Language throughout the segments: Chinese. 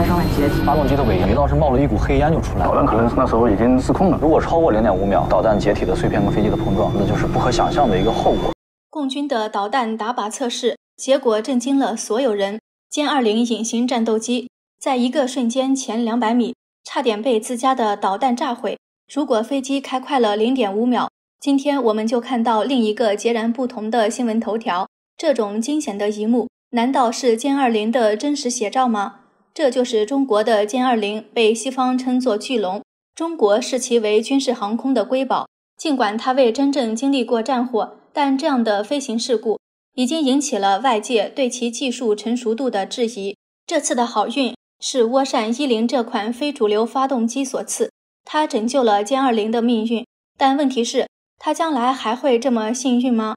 发生了解体。发动机的尾翼倒是冒了一股黑烟就出来了。导弹可能那时候已经失控了。如果超过零点五秒，导弹解体的碎片跟飞机的碰撞，那就是不可想象的一个后果。共军的导弹打靶测试结果震惊了所有人。歼二零隐形战斗机在一个瞬间前两百米差点被自家的导弹炸毁。如果飞机开快了零点五秒，今天我们就看到另一个截然不同的新闻头条。这种惊险的一幕，难道是歼二零的真实写照吗？这就是中国的歼二零，被西方称作巨龙，中国视其为军事航空的瑰宝。尽管它未真正经历过战火，但这样的飞行事故。已经引起了外界对其技术成熟度的质疑。这次的好运是涡扇一零这款非主流发动机所赐，它拯救了歼二零的命运。但问题是，它将来还会这么幸运吗？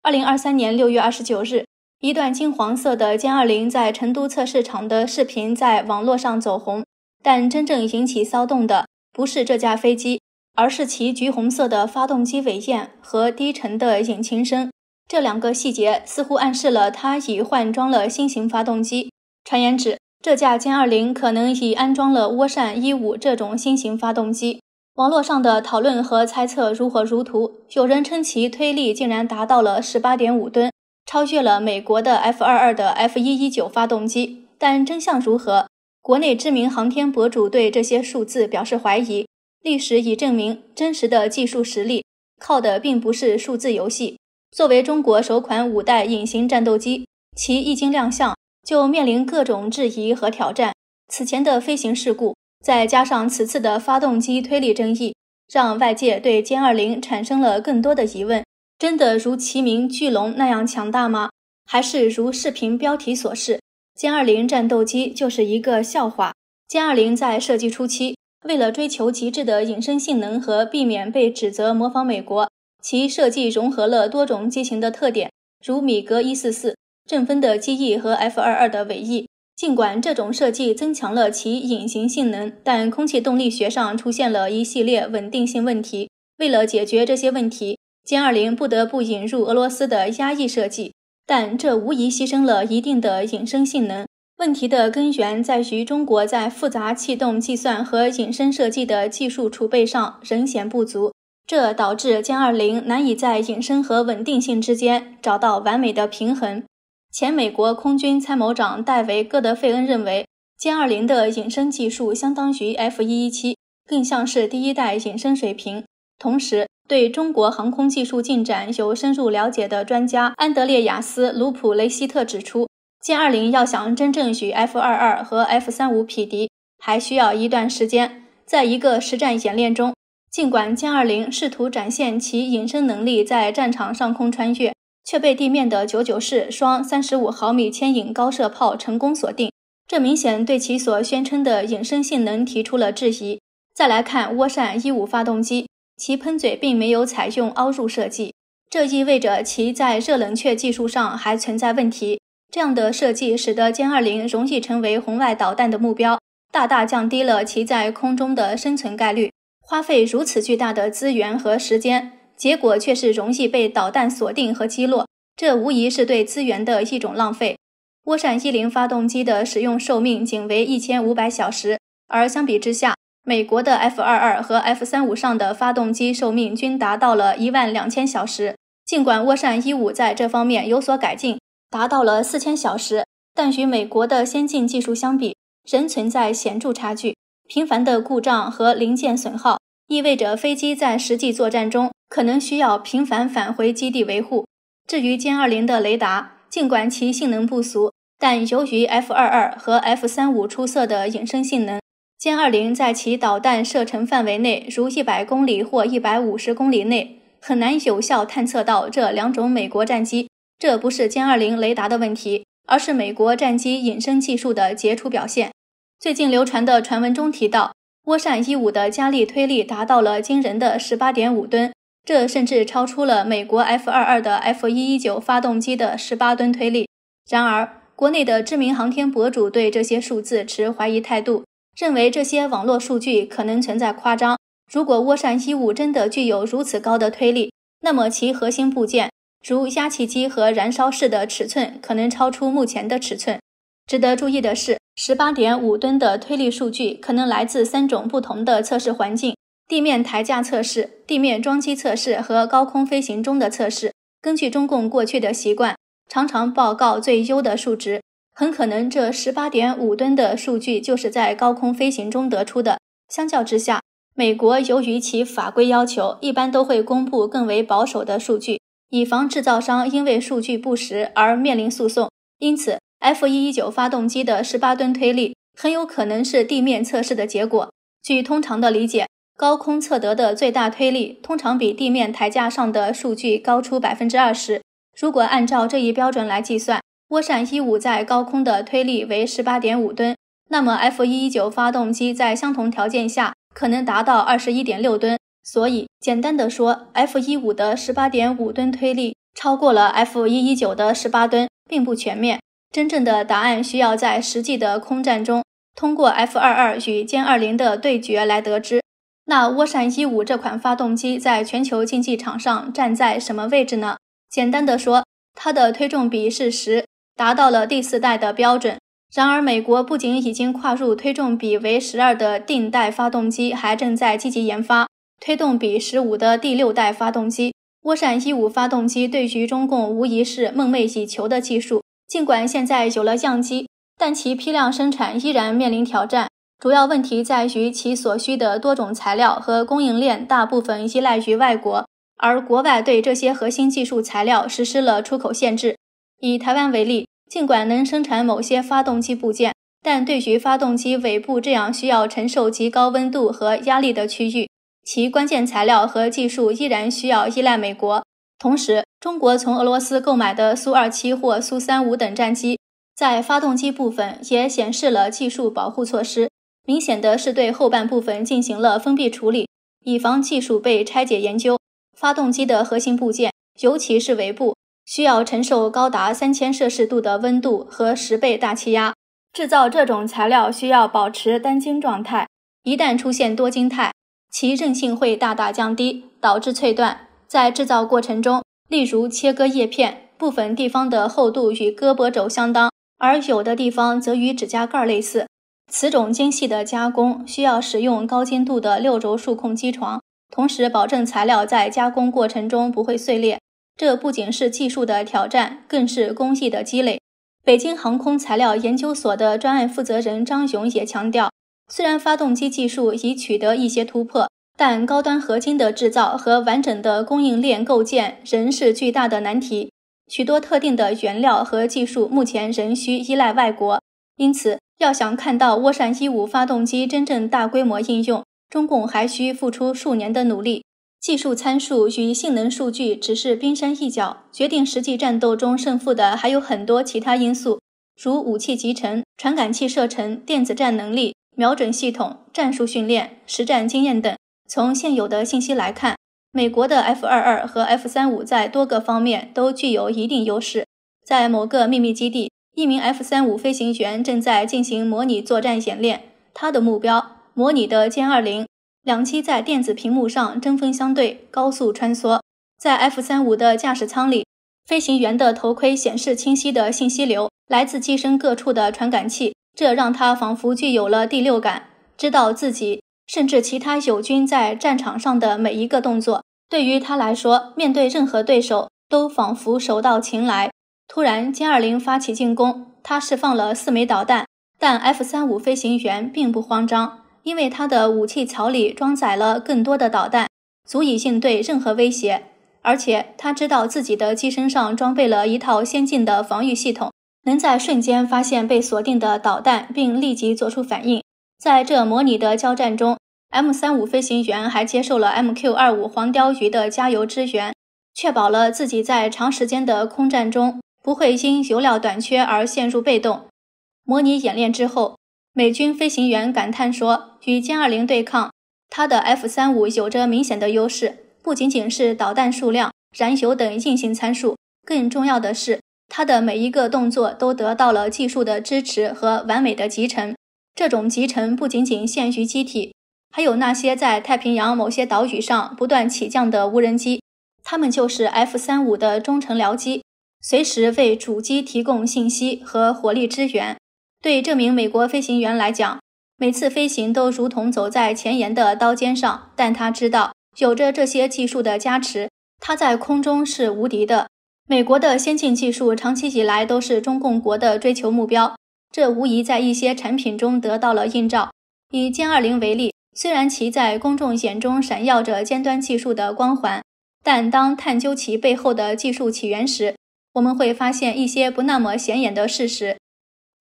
二零二三年六月二十九日，一段金黄色的歼二零在成都测试场的视频在网络上走红。但真正引起骚动的不是这架飞机，而是其橘红色的发动机尾焰和低沉的引擎声。这两个细节似乎暗示了它已换装了新型发动机。传言指，这架歼二零可能已安装了涡扇一五这种新型发动机。网络上的讨论和猜测如火如荼，有人称其推力竟然达到了十八点五吨，超越了美国的 F 二二的 F 一一九发动机。但真相如何？国内知名航天博主对这些数字表示怀疑。历史已证明，真实的技术实力靠的并不是数字游戏。作为中国首款五代隐形战斗机，其一经亮相就面临各种质疑和挑战。此前的飞行事故，再加上此次的发动机推力争议，让外界对歼二零产生了更多的疑问：真的如其名“巨龙”那样强大吗？还是如视频标题所示，歼二零战斗机就是一个笑话？歼二零在设计初期，为了追求极致的隐身性能和避免被指责模仿美国。其设计融合了多种机型的特点，如米格一四四、正风的机翼和 F 二二的尾翼。尽管这种设计增强了其隐形性能，但空气动力学上出现了一系列稳定性问题。为了解决这些问题，歼二零不得不引入俄罗斯的压翼设计，但这无疑牺牲了一定的隐身性能。问题的根源在于中国在复杂气动计算和隐身设计的技术储备上仍显不足。这导致歼二零难以在隐身和稳定性之间找到完美的平衡。前美国空军参谋长戴维·戈德费恩认为，歼二零的隐身技术相当于 F 一一七，更像是第一代隐身水平。同时，对中国航空技术进展有深入了解的专家安德烈亚斯·卢普雷希特指出，歼二零要想真正与 F 二二和 F 三五匹敌，还需要一段时间。在一个实战演练中。尽管歼二零试图展现其隐身能力，在战场上空穿越，却被地面的九九式双三十五毫米牵引高射炮成功锁定，这明显对其所宣称的隐身性能提出了质疑。再来看涡扇一五发动机，其喷嘴并没有采用凹入设计，这意味着其在热冷却技术上还存在问题。这样的设计使得歼二零容易成为红外导弹的目标，大大降低了其在空中的生存概率。花费如此巨大的资源和时间，结果却是容易被导弹锁定和击落，这无疑是对资源的一种浪费。涡扇一零发动机的使用寿命仅为一千五百小时，而相比之下，美国的 F 二二和 F 三五上的发动机寿命均达到了一万两千小时。尽管涡扇一五在这方面有所改进，达到了四千小时，但与美国的先进技术相比，仍存在显著差距。频繁的故障和零件损耗意味着飞机在实际作战中可能需要频繁返回基地维护。至于歼二零的雷达，尽管其性能不俗，但由于 F 二二和 F 三五出色的隐身性能，歼二零在其导弹射程范围内，如一百公里或一百五十公里内，很难有效探测到这两种美国战机。这不是歼二零雷达的问题，而是美国战机隐身技术的杰出表现。最近流传的传闻中提到，涡扇一五的加力推力达到了惊人的十八点五吨，这甚至超出了美国 F 二二的 F 一一九发动机的十八吨推力。然而，国内的知名航天博主对这些数字持怀疑态度，认为这些网络数据可能存在夸张。如果涡扇一五真的具有如此高的推力，那么其核心部件，如压气机和燃烧室的尺寸，可能超出目前的尺寸。值得注意的是，十八点五吨的推力数据可能来自三种不同的测试环境：地面台架测试、地面装机测试和高空飞行中的测试。根据中共过去的习惯，常常报告最优的数值。很可能这十八点五吨的数据就是在高空飞行中得出的。相较之下，美国由于其法规要求，一般都会公布更为保守的数据，以防制造商因为数据不实而面临诉讼。因此。F119 发动机的十八吨推力很有可能是地面测试的结果。据通常的理解，高空测得的最大推力通常比地面台架上的数据高出百分之二十。如果按照这一标准来计算，涡扇一五在高空的推力为十八点五吨，那么 F119 发动机在相同条件下可能达到二十一点六吨。所以，简单的说，F15 的十八点五吨推力超过了 F119 的十八吨，并不全面。真正的答案需要在实际的空战中，通过 F 二二与歼二零的对决来得知。那涡扇一五这款发动机在全球竞技场上站在什么位置呢？简单的说，它的推重比是十，达到了第四代的标准。然而，美国不仅已经跨入推重比为十二的定代发动机，还正在积极研发推动比十五的第六代发动机。涡扇一五发动机对于中共无疑是梦寐以求的技术。尽管现在有了降机，但其批量生产依然面临挑战。主要问题在于其所需的多种材料和供应链大部分依赖于外国，而国外对这些核心技术材料实施了出口限制。以台湾为例，尽管能生产某些发动机部件，但对于发动机尾部这样需要承受极高温度和压力的区域，其关键材料和技术依然需要依赖美国。同时，中国从俄罗斯购买的苏二七或苏三五等战机，在发动机部分也显示了技术保护措施，明显的是对后半部分进行了封闭处理，以防技术被拆解研究。发动机的核心部件，尤其是尾部，需要承受高达三千摄氏度的温度和十倍大气压。制造这种材料需要保持单晶状态，一旦出现多晶态，其韧性会大大降低，导致脆断。在制造过程中，例如切割叶片，部分地方的厚度与胳膊肘相当，而有的地方则与指甲盖类似。此种精细的加工需要使用高精度的六轴数控机床，同时保证材料在加工过程中不会碎裂。这不仅是技术的挑战，更是工艺的积累。北京航空材料研究所的专案负责人张勇也强调，虽然发动机技术已取得一些突破。但高端合金的制造和完整的供应链构建仍是巨大的难题。许多特定的原料和技术目前仍需依赖外国，因此要想看到涡扇一五发动机真正大规模应用，中共还需付出数年的努力。技术参数与性能数据只是冰山一角，决定实际战斗中胜负的还有很多其他因素，如武器集成、传感器射程、电子战能力、瞄准系统、战术训练、实战经验等。从现有的信息来看，美国的 F 二二和 F 三五在多个方面都具有一定优势。在某个秘密基地，一名 F 三五飞行员正在进行模拟作战演练，他的目标模拟的歼二零两栖在电子屏幕上针锋相对，高速穿梭。在 F 三五的驾驶舱里，飞行员的头盔显示清晰的信息流，来自机身各处的传感器，这让他仿佛具有了第六感，知道自己。甚至其他友军在战场上的每一个动作，对于他来说，面对任何对手都仿佛手到擒来。突然，歼二零发起进攻，他释放了四枚导弹，但 F 三五飞行员并不慌张，因为他的武器槽里装载了更多的导弹，足以应对任何威胁。而且他知道自己的机身上装备了一套先进的防御系统，能在瞬间发现被锁定的导弹，并立即做出反应。在这模拟的交战中，M 三五飞行员还接受了 MQ 二五黄貂鱼的加油支援，确保了自己在长时间的空战中不会因油料短缺而陷入被动。模拟演练之后，美军飞行员感叹说：“与歼二零对抗，它的 F 三五有着明显的优势，不仅仅是导弹数量、燃油等硬性参数，更重要的是，它的每一个动作都得到了技术的支持和完美的集成。”这种集成不仅仅限于机体，还有那些在太平洋某些岛屿上不断起降的无人机，它们就是 F 三五的忠诚僚机，随时为主机提供信息和火力支援。对这名美国飞行员来讲，每次飞行都如同走在前沿的刀尖上。但他知道，有着这些技术的加持，他在空中是无敌的。美国的先进技术长期以来都是中共国的追求目标，这无疑在一些产品中得到了映照。以歼二零为例，虽然其在公众眼中闪耀着尖端技术的光环，但当探究其背后的技术起源时，我们会发现一些不那么显眼的事实。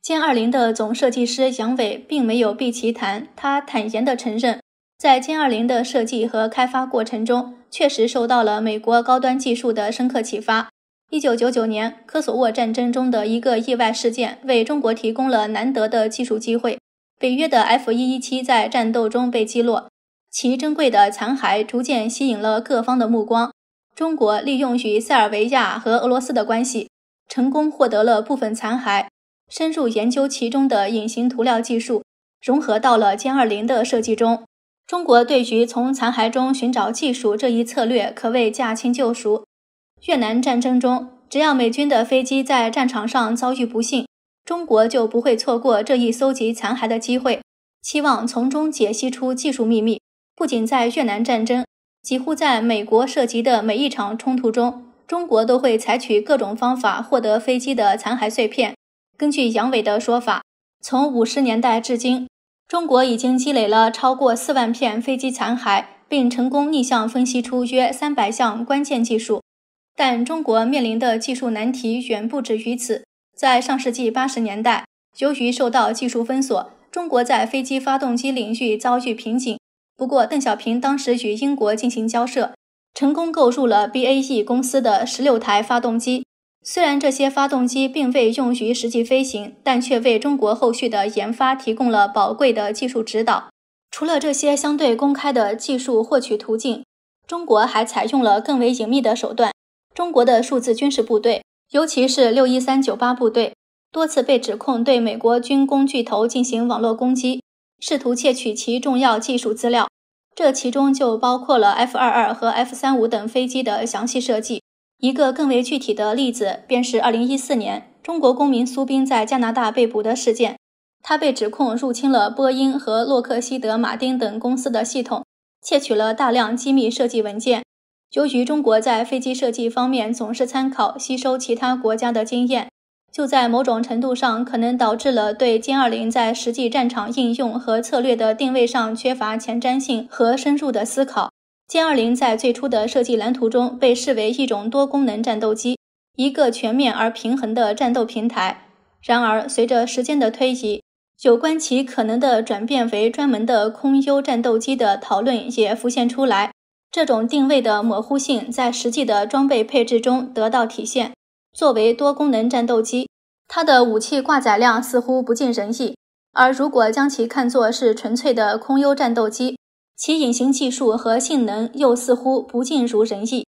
歼二零的总设计师杨伟并没有避其谈，他坦言地承认，在歼二零的设计和开发过程中，确实受到了美国高端技术的深刻启发。一九九九年科索沃战争中的一个意外事件，为中国提供了难得的技术机会。北约的 F 一一七在战斗中被击落，其珍贵的残骸逐渐吸引了各方的目光。中国利用与塞尔维亚和俄罗斯的关系，成功获得了部分残骸，深入研究其中的隐形涂料技术，融合到了歼二零的设计中。中国对于从残骸中寻找技术这一策略可谓驾轻就熟。越南战争中，只要美军的飞机在战场上遭遇不幸，中国就不会错过这一搜集残骸的机会，期望从中解析出技术秘密。不仅在越南战争。几乎在美国涉及的每一场冲突中，中国都会采取各种方法获得飞机的残骸碎片。根据杨伟的说法，从五十年代至今，中国已经积累了超过四万片飞机残骸，并成功逆向分析出约三百项关键技术。但中国面临的技术难题远不止于此。在上世纪八十年代，由于受到技术封锁，中国在飞机发动机领域遭遇瓶颈。不过，邓小平当时与英国进行交涉，成功购入了 BAE 公司的十六台发动机。虽然这些发动机并未用于实际飞行，但却为中国后续的研发提供了宝贵的技术指导。除了这些相对公开的技术获取途径，中国还采用了更为隐秘的手段。中国的数字军事部队，尤其是六一三九八部队，多次被指控对美国军工巨头进行网络攻击。试图窃取其重要技术资料，这其中就包括了 F 二二和 F 三五等飞机的详细设计。一个更为具体的例子，便是二零一四年中国公民苏斌在加拿大被捕的事件。他被指控入侵了波音和洛克希德马丁等公司的系统，窃取了大量机密设计文件。由于中国在飞机设计方面总是参考吸收其他国家的经验。就在某种程度上，可能导致了对歼二零在实际战场应用和策略的定位上缺乏前瞻性和深入的思考。歼二零在最初的设计蓝图中被视为一种多功能战斗机，一个全面而平衡的战斗平台。然而，随着时间的推移，有关其可能的转变为专门的空优战斗机的讨论也浮现出来。这种定位的模糊性在实际的装备配置中得到体现。作为多功能战斗机，它的武器挂载量似乎不尽人意；而如果将其看作是纯粹的空优战斗机，其隐形技术和性能又似乎不尽如人意。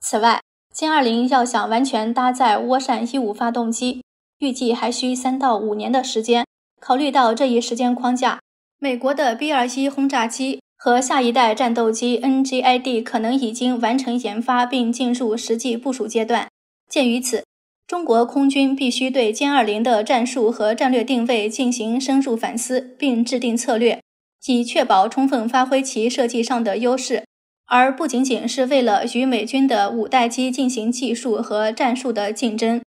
此外，歼二零要想完全搭载涡扇一五发动机，预计还需三到五年的时间。考虑到这一时间框架，美国的 B 二一轰炸机和下一代战斗机 NGID 可能已经完成研发并进入实际部署阶段。鉴于此，中国空军必须对歼二零的战术和战略定位进行深入反思，并制定策略，以确保充分发挥其设计上的优势，而不仅仅是为了与美军的五代机进行技术和战术的竞争。